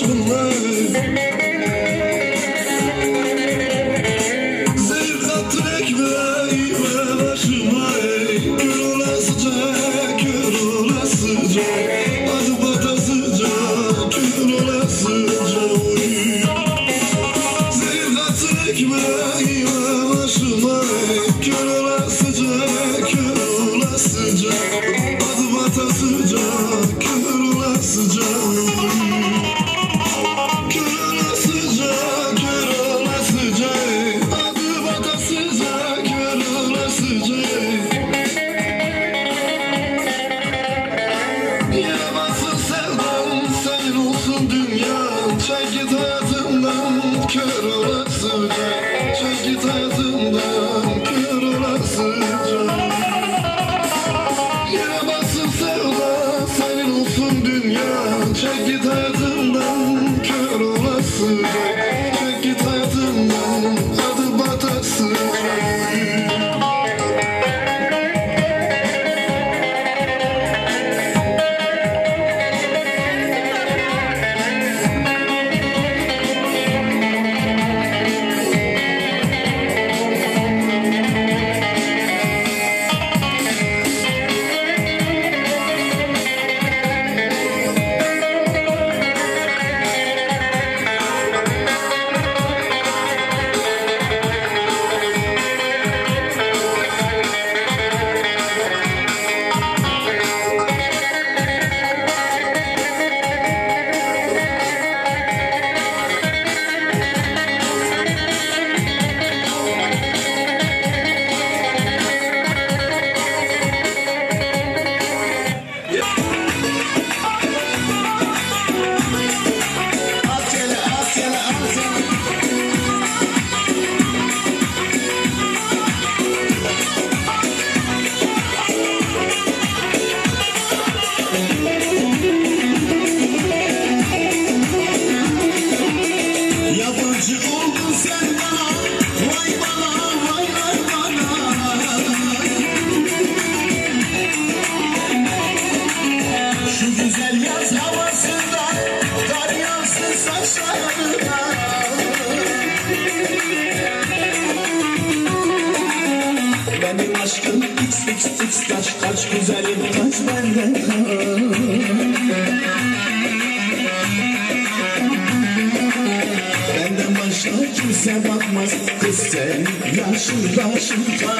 should run. Yeah. Kimse bakmaz kız sen yaşın başında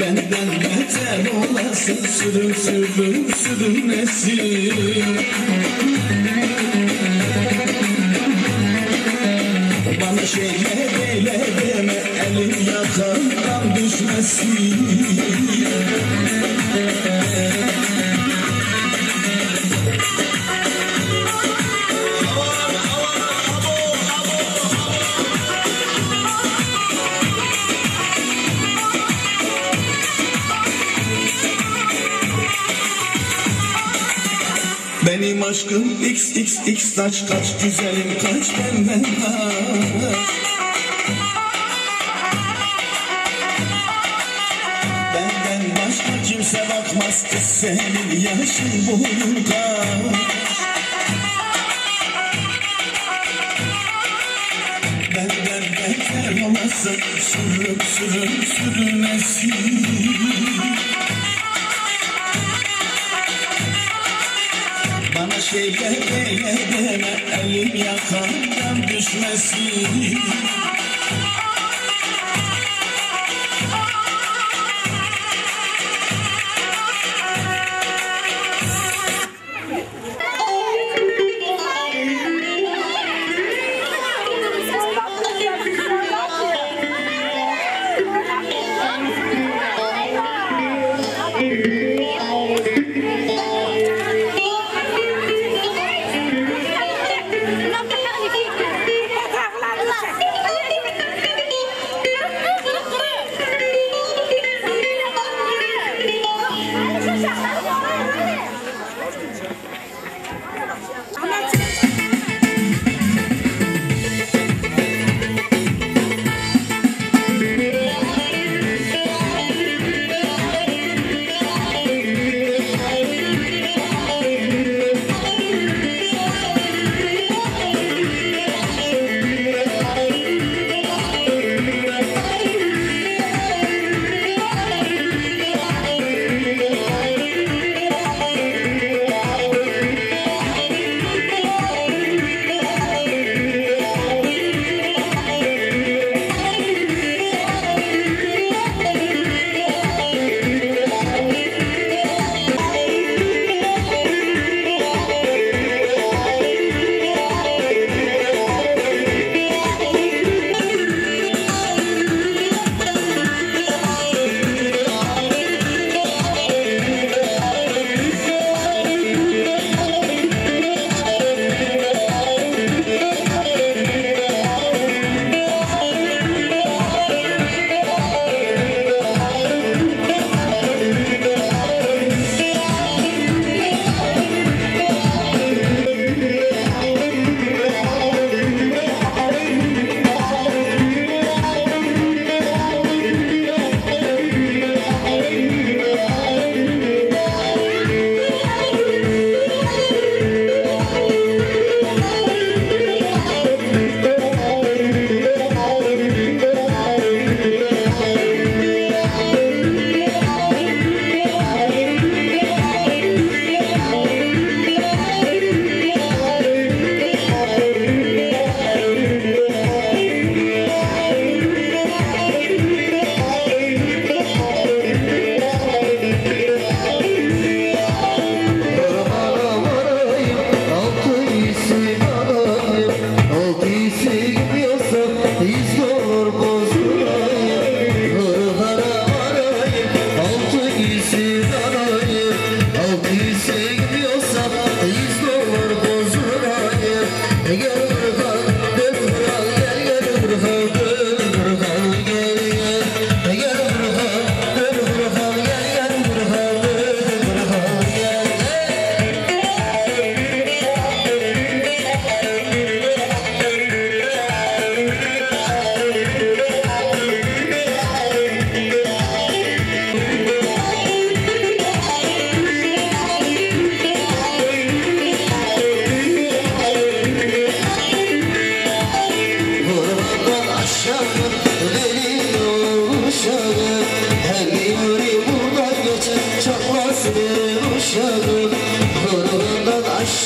Benden beter olasın sürüm sürüm sürünmesin Bana şeyler eyle deme elim yakandan düşmesin. Aşkım x x x kaç kaç güzelim kaç benden kaç Benden başka kimse bakmaz kız senin yaşın boyun kaç Benden beter olasın sürüm sürüm sürünesin şeyler eyle deme elim yakandan düşmesin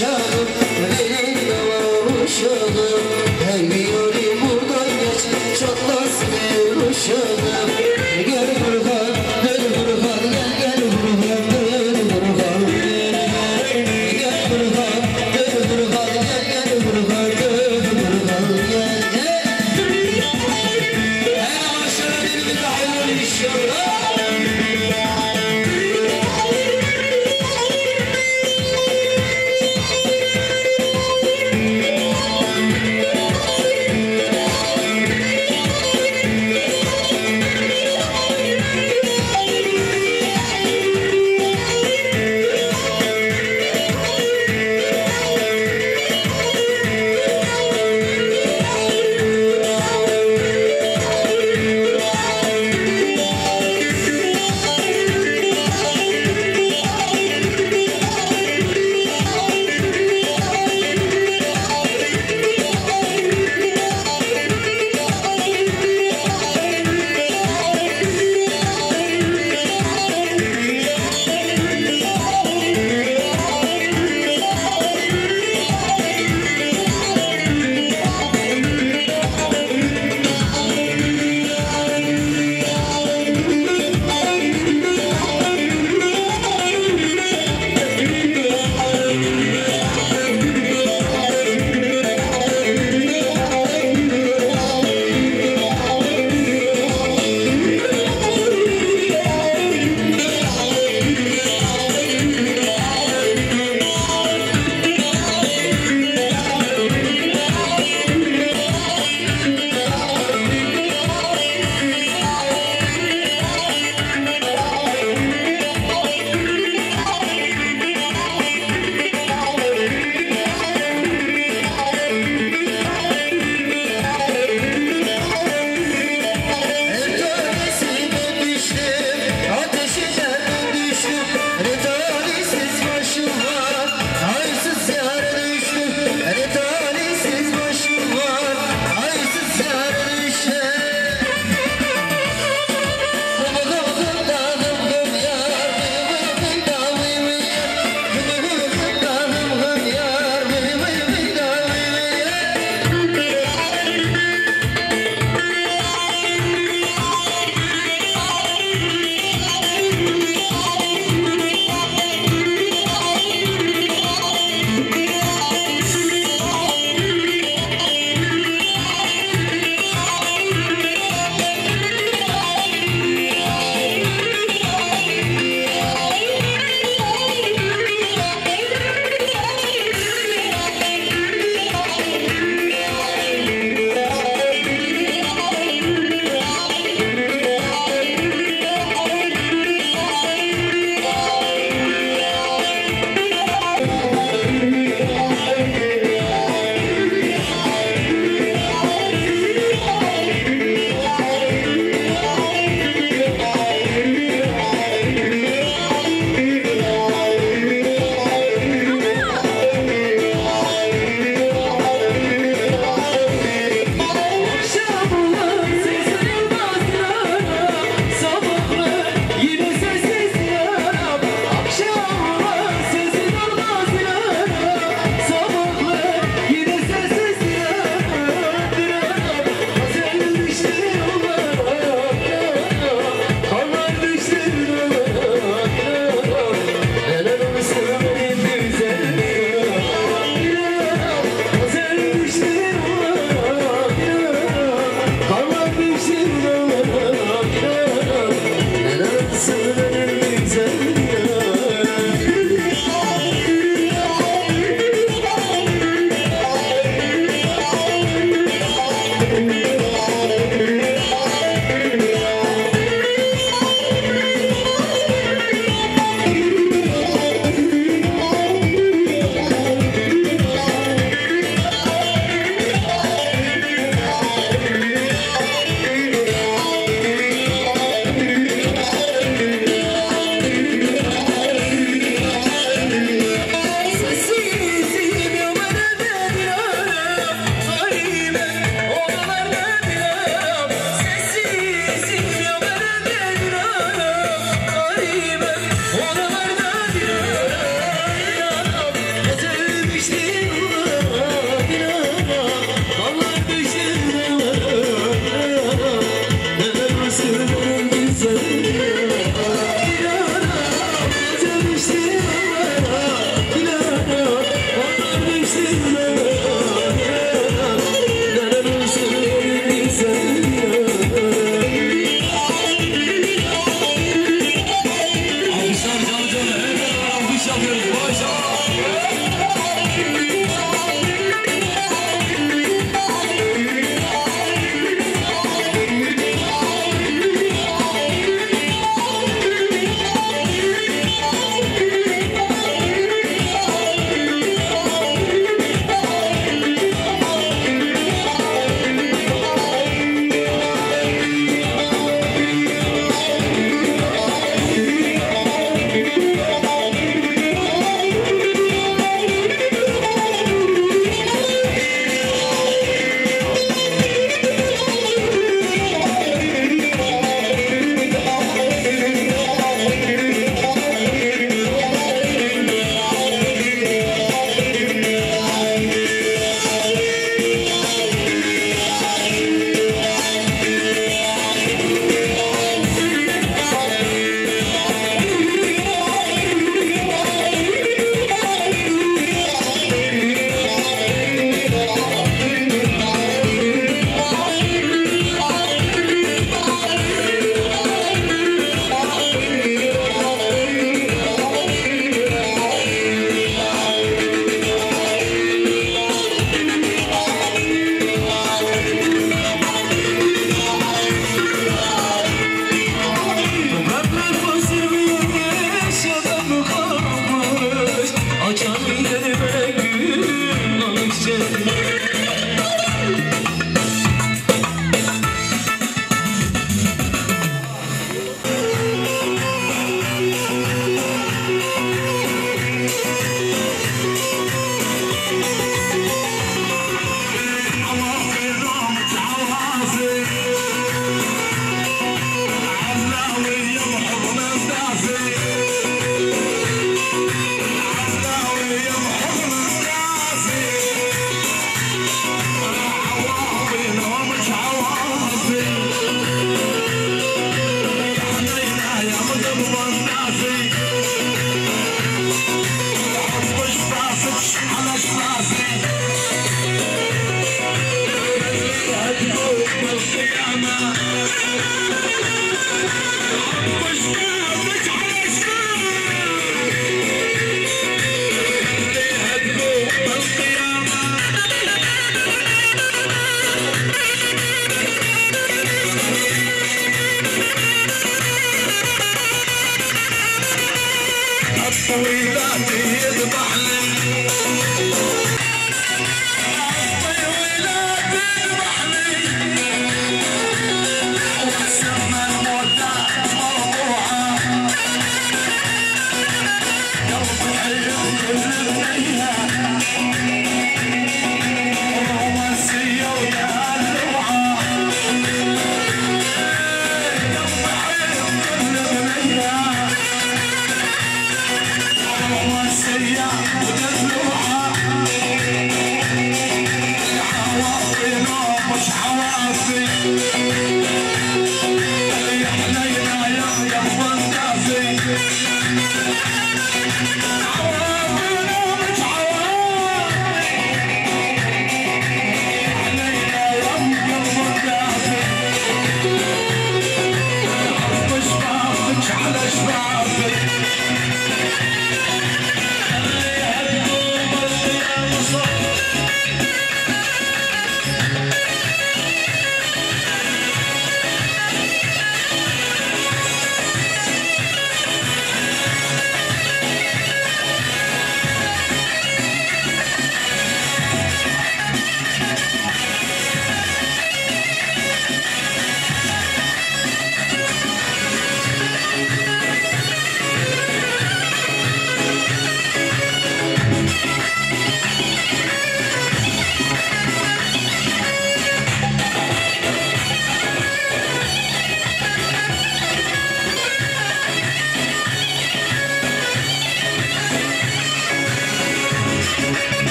show.